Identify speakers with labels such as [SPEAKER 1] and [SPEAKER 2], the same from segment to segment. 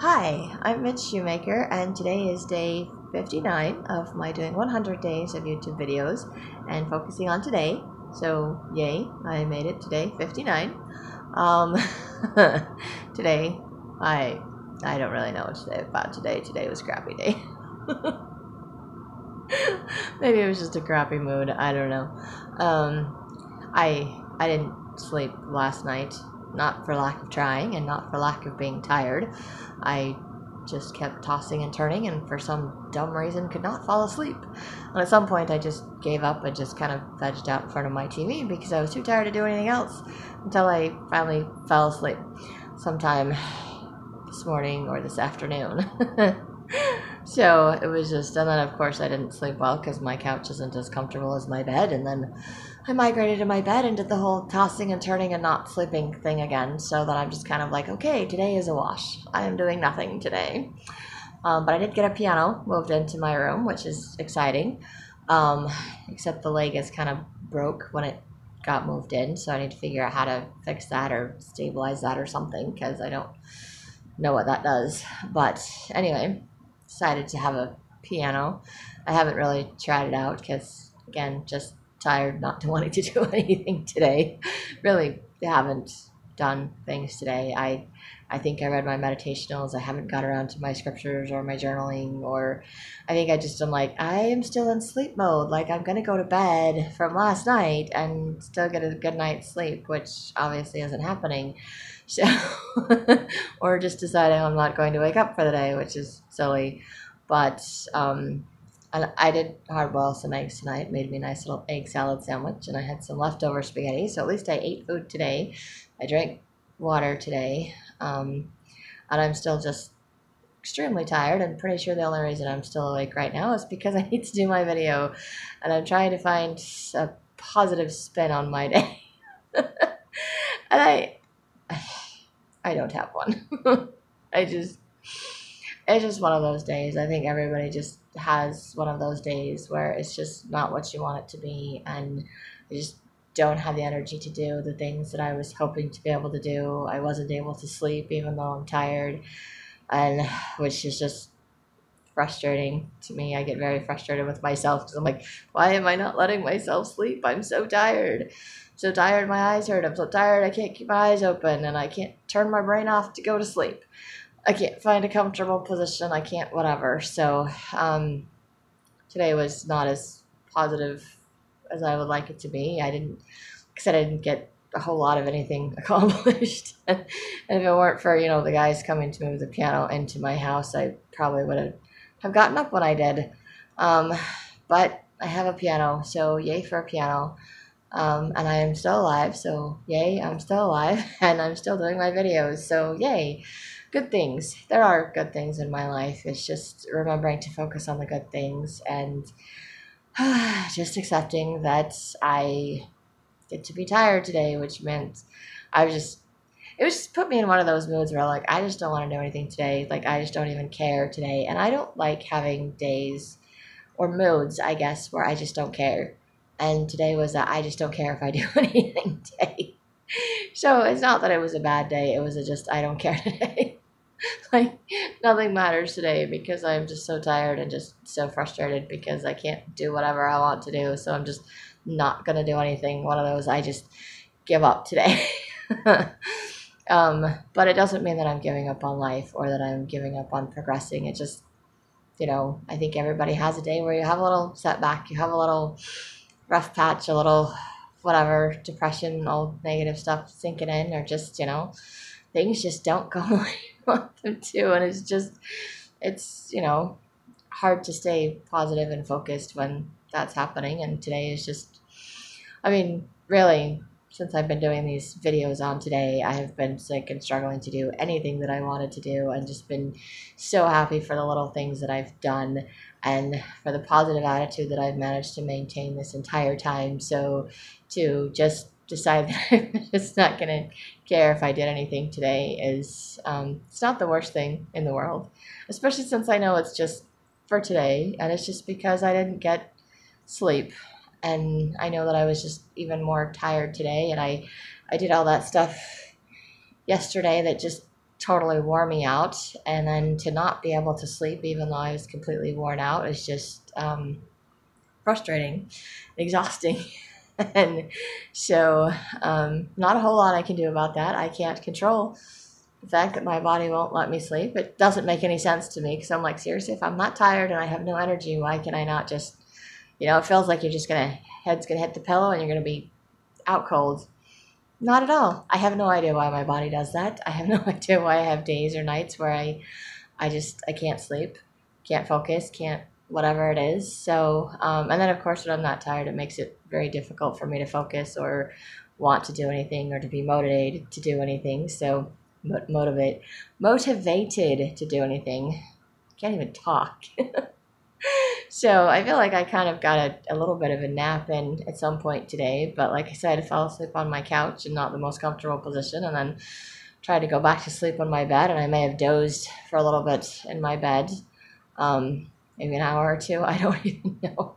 [SPEAKER 1] Hi, I'm Midge Shoemaker, and today is day 59 of my doing 100 days of YouTube videos and focusing on today. So, yay, I made it today, 59. Um, today, I I don't really know what today about today. Today was crappy day. Maybe it was just a crappy mood. I don't know. Um, I I didn't sleep last night not for lack of trying and not for lack of being tired. I just kept tossing and turning and for some dumb reason could not fall asleep. And at some point I just gave up and just kind of vegged out in front of my TV because I was too tired to do anything else until I finally fell asleep sometime this morning or this afternoon. so it was just, and then of course I didn't sleep well because my couch isn't as comfortable as my bed. And then I migrated to my bed and did the whole tossing and turning and not sleeping thing again. So that I'm just kind of like, okay, today is a wash. I am doing nothing today. Um, but I did get a piano moved into my room, which is exciting. Um, except the leg is kind of broke when it got moved in, so I need to figure out how to fix that or stabilize that or something because I don't know what that does. But anyway, decided to have a piano. I haven't really tried it out because, again, just tired, not wanting to do anything today. really haven't done things today. I I think I read my meditationals. I haven't got around to my scriptures or my journaling, or I think I just am like, I am still in sleep mode. Like, I'm going to go to bed from last night and still get a good night's sleep, which obviously isn't happening. So, or just deciding I'm not going to wake up for the day, which is silly. But, um, and I did hard boil some eggs tonight, made me a nice little egg salad sandwich, and I had some leftover spaghetti. So at least I ate food today. I drank water today. Um, and I'm still just extremely tired. I'm pretty sure the only reason I'm still awake right now is because I need to do my video. And I'm trying to find a positive spin on my day. and I I don't have one. I just it's just one of those days. I think everybody just has one of those days where it's just not what you want it to be and I just don't have the energy to do the things that I was hoping to be able to do. I wasn't able to sleep even though I'm tired and which is just frustrating to me. I get very frustrated with myself because I'm like, why am I not letting myself sleep? I'm so tired. so tired my eyes hurt. I'm so tired I can't keep my eyes open and I can't turn my brain off to go to sleep. I can't find a comfortable position. I can't whatever. So um, today was not as positive as I would like it to be. I didn't, because I didn't get a whole lot of anything accomplished. and if it weren't for you know the guys coming to move the piano into my house, I probably would have have gotten up when I did. Um, but I have a piano, so yay for a piano. Um, and I am still alive, so yay, I'm still alive, and I'm still doing my videos, so yay good things. There are good things in my life. It's just remembering to focus on the good things and just accepting that I get to be tired today, which meant I was just it was just put me in one of those moods where like I just don't want to do anything today. Like I just don't even care today. And I don't like having days or moods, I guess, where I just don't care. And today was that I just don't care if I do anything today. So it's not that it was a bad day, it was just I don't care today. like nothing matters today because I'm just so tired and just so frustrated because I can't do whatever I want to do. So I'm just not gonna do anything. One of those I just give up today. um, but it doesn't mean that I'm giving up on life or that I'm giving up on progressing. It just you know, I think everybody has a day where you have a little setback, you have a little rough patch, a little whatever, depression, all negative stuff sinking in, or just, you know, things just don't go the way you want them to. And it's just, it's, you know, hard to stay positive and focused when that's happening. And today is just, I mean, really, since I've been doing these videos on today, I have been sick and struggling to do anything that I wanted to do and just been so happy for the little things that I've done and for the positive attitude that I've managed to maintain this entire time. So to just decide that I'm just not going to care if I did anything today is um, it's not the worst thing in the world, especially since I know it's just for today and it's just because I didn't get sleep and I know that I was just even more tired today and I I did all that stuff yesterday that just totally wore me out. And then to not be able to sleep, even though I was completely worn out, is just um, frustrating, exhausting. and so, um, not a whole lot I can do about that. I can't control the fact that my body won't let me sleep. It doesn't make any sense to me because I'm like, seriously, if I'm not tired and I have no energy, why can I not just, you know, it feels like you're just gonna head's gonna hit the pillow and you're gonna be out cold. Not at all. I have no idea why my body does that. I have no idea why I have days or nights where I, I just I can't sleep, can't focus, can't whatever it is. So, um, and then of course when I'm not tired, it makes it very difficult for me to focus or want to do anything or to be motivated to do anything. So motivate, motivated to do anything. Can't even talk. so I feel like I kind of got a, a little bit of a nap in at some point today. But like I said, I fell asleep on my couch and not the most comfortable position, and then tried to go back to sleep on my bed, and I may have dozed for a little bit in my bed, um, maybe an hour or two. I don't even know.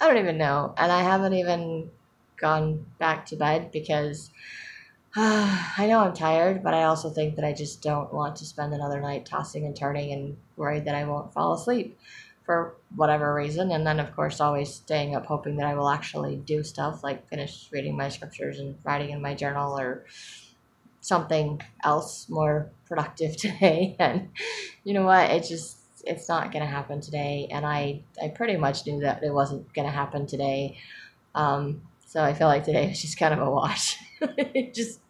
[SPEAKER 1] I don't even know, and I haven't even gone back to bed because I know I'm tired, but I also think that I just don't want to spend another night tossing and turning and worried that I won't fall asleep for whatever reason. And then, of course, always staying up hoping that I will actually do stuff like finish reading my scriptures and writing in my journal or something else more productive today. And you know what? It just, it's not going to happen today. And I, I pretty much knew that it wasn't going to happen today. Um, so I feel like today was just kind of a wash. it just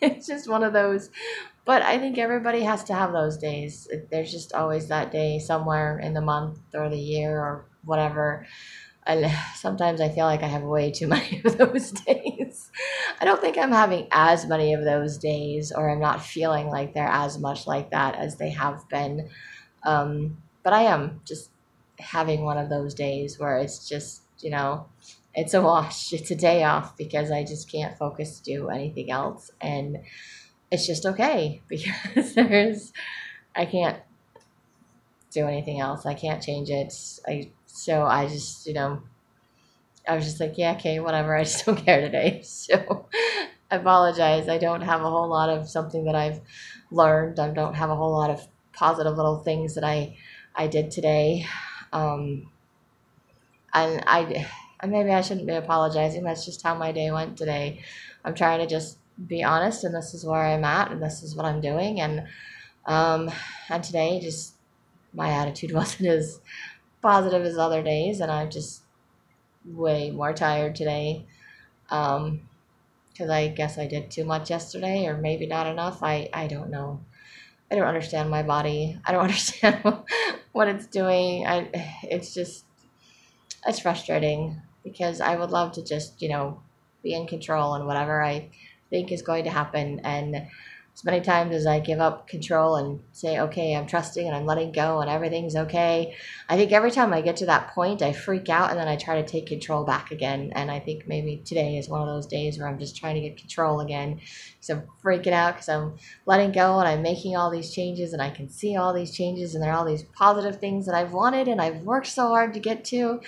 [SPEAKER 1] it's just one of those. But I think everybody has to have those days. There's just always that day somewhere in the month or the year or whatever. And sometimes I feel like I have way too many of those days. I don't think I'm having as many of those days, or I'm not feeling like they're as much like that as they have been. Um, but I am just having one of those days where it's just, you know, it's a wash. It's a day off because I just can't focus to do anything else. And it's just okay because there's, I can't do anything else. I can't change it. I, so I just, you know, I was just like, yeah, okay, whatever. I just don't care today. So I apologize. I don't have a whole lot of something that I've learned. I don't have a whole lot of positive little things that I, I did today. Um, and I, and maybe I shouldn't be apologizing. That's just how my day went today. I'm trying to just be honest, and this is where I'm at, and this is what I'm doing. And um, and today, just my attitude wasn't as positive as other days, and I'm just way more tired today. Um, because I guess I did too much yesterday, or maybe not enough. I I don't know. I don't understand my body. I don't understand what it's doing. I it's just it's frustrating because I would love to just, you know, be in control and whatever I think is going to happen. And as many times as I give up control and say, okay, I'm trusting and I'm letting go and everything's okay, I think every time I get to that point, I freak out and then I try to take control back again. And I think maybe today is one of those days where I'm just trying to get control again because I'm freaking out because I'm letting go and I'm making all these changes and I can see all these changes and there are all these positive things that I've wanted and I've worked so hard to get to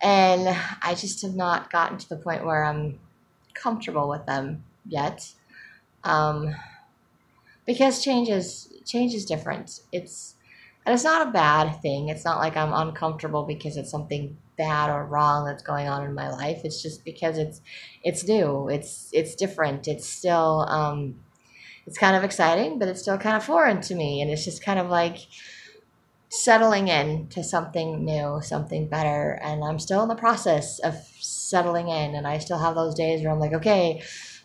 [SPEAKER 1] and I just have not gotten to the point where I'm comfortable with them yet. Um, because change is change is different. It's and it's not a bad thing. It's not like I'm uncomfortable because it's something bad or wrong that's going on in my life. It's just because it's it's new. It's it's different. It's still um, it's kind of exciting, but it's still kind of foreign to me. And it's just kind of like settling in to something new, something better. And I'm still in the process of settling in. And I still have those days where I'm like, okay,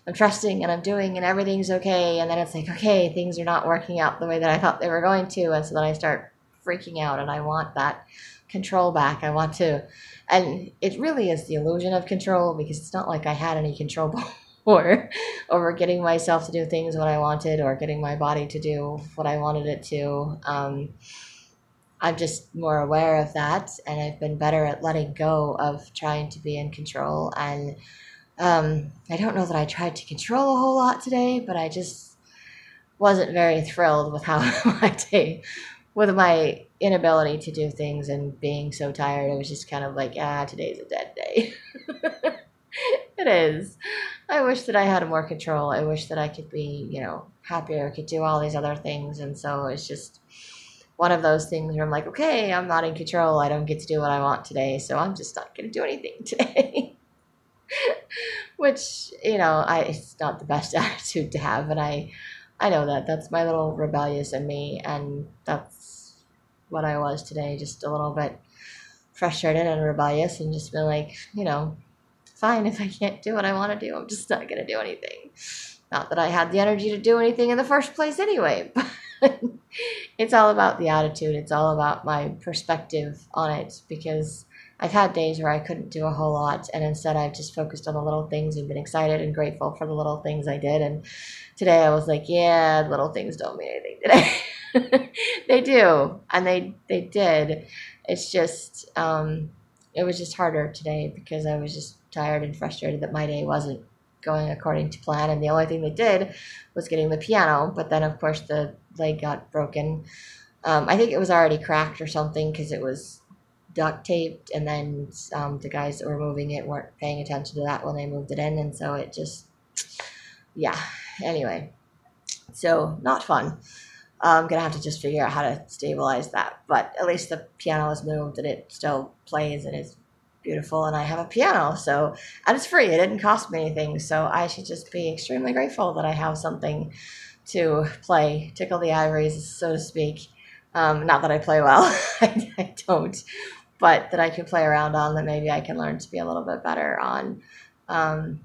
[SPEAKER 1] I'm trusting and I'm doing and everything's okay. And then it's like, okay, things are not working out the way that I thought they were going to. And so then I start freaking out and I want that control back. I want to, and it really is the illusion of control because it's not like I had any control before over getting myself to do things what I wanted or getting my body to do what I wanted it to. Um, I'm just more aware of that, and I've been better at letting go of trying to be in control. And um, I don't know that I tried to control a whole lot today, but I just wasn't very thrilled with how my day, with my inability to do things and being so tired. It was just kind of like, ah, today's a dead day. it is. I wish that I had more control. I wish that I could be, you know, happier, could do all these other things. And so it's just one of those things where I'm like, okay, I'm not in control. I don't get to do what I want today. So I'm just not going to do anything today. Which, you know, I, it's not the best attitude to have. And I, I know that. That's my little rebellious in me. And that's what I was today. Just a little bit frustrated and rebellious and just been like, you know, fine if I can't do what I want to do. I'm just not going to do anything. Not that I had the energy to do anything in the first place anyway, but it's all about the attitude. It's all about my perspective on it because I've had days where I couldn't do a whole lot and instead I've just focused on the little things and been excited and grateful for the little things I did. And today I was like, yeah, little things don't mean anything today. they do. And they, they did. It's just, um, it was just harder today because I was just tired and frustrated that my day wasn't going according to plan. And the only thing they did was getting the piano. But then, of course, the leg got broken. Um, I think it was already cracked or something because it was duct taped. And then um, the guys that were moving it weren't paying attention to that when they moved it in. And so it just, yeah. Anyway, so not fun. I'm gonna have to just figure out how to stabilize that. But at least the piano is moved and it still plays and is beautiful and I have a piano. So, and it's free. It didn't cost me anything. So I should just be extremely grateful that I have something to play, tickle the ivories, so to speak. Um, not that I play well, I, I, don't, but that I can play around on that maybe I can learn to be a little bit better on. Um,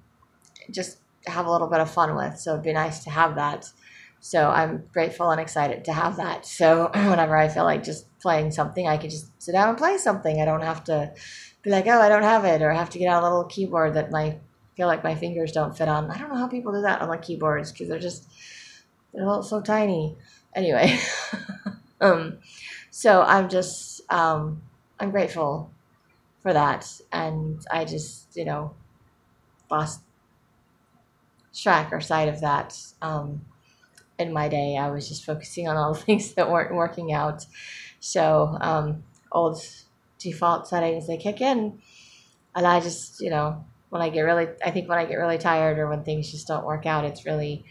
[SPEAKER 1] just have a little bit of fun with. So it'd be nice to have that. So I'm grateful and excited to have that. So whenever I feel like just playing something, I can just sit down and play something. I don't have to be like, oh, I don't have it, or I have to get out a little keyboard that my feel like my fingers don't fit on. I don't know how people do that on like keyboards because they're just they're all so tiny. Anyway, um, so I'm just um, I'm grateful for that, and I just you know lost track or sight of that um, in my day. I was just focusing on all the things that weren't working out. So um, old default settings they kick in and i just you know when i get really i think when i get really tired or when things just don't work out it's really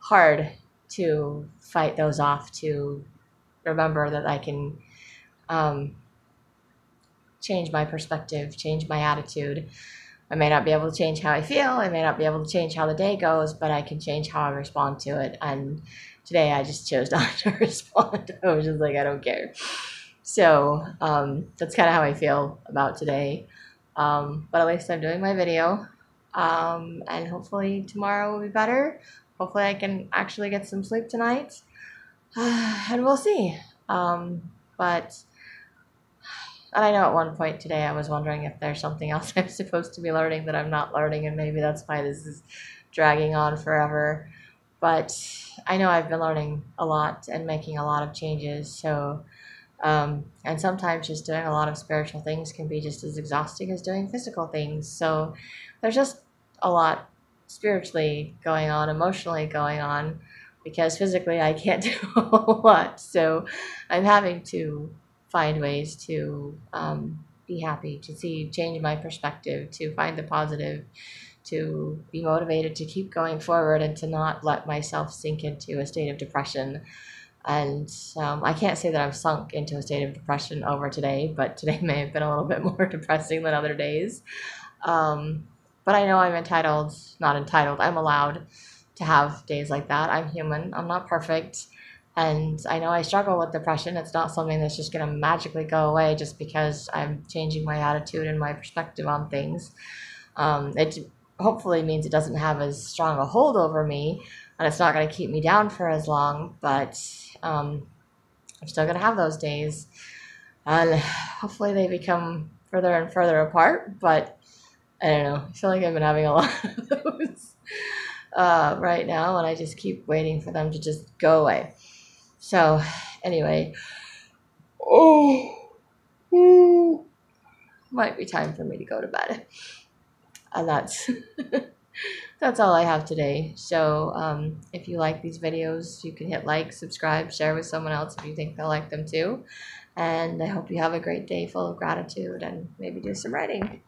[SPEAKER 1] hard to fight those off to remember that i can um, change my perspective change my attitude i may not be able to change how i feel i may not be able to change how the day goes but i can change how i respond to it and today i just chose not to respond i was just like i don't care so um, that's kind of how I feel about today. Um, but at least I'm doing my video. Um, and hopefully tomorrow will be better. Hopefully I can actually get some sleep tonight. and we'll see. Um, but and I know at one point today I was wondering if there's something else I'm supposed to be learning that I'm not learning, and maybe that's why this is dragging on forever. But I know I've been learning a lot and making a lot of changes, so um, and sometimes just doing a lot of spiritual things can be just as exhausting as doing physical things. So there's just a lot spiritually going on, emotionally going on, because physically I can't do a lot. So I'm having to find ways to um, be happy, to see, change my perspective, to find the positive, to be motivated to keep going forward and to not let myself sink into a state of depression and um, I can't say that I've sunk into a state of depression over today, but today may have been a little bit more depressing than other days. Um, but I know I'm entitled, not entitled, I'm allowed to have days like that. I'm human, I'm not perfect. And I know I struggle with depression. It's not something that's just going to magically go away just because I'm changing my attitude and my perspective on things. Um, it hopefully means it doesn't have as strong a hold over me and it's not going to keep me down for as long, but um, I'm still going to have those days. And hopefully they become further and further apart, but I don't know. I feel like I've been having a lot of those uh, right now, and I just keep waiting for them to just go away. So, anyway, oh, might be time for me to go to bed. And that's that's all I have today. So um, if you like these videos, you can hit like, subscribe, share with someone else if you think they'll like them too. And I hope you have a great day full of gratitude and maybe do some writing.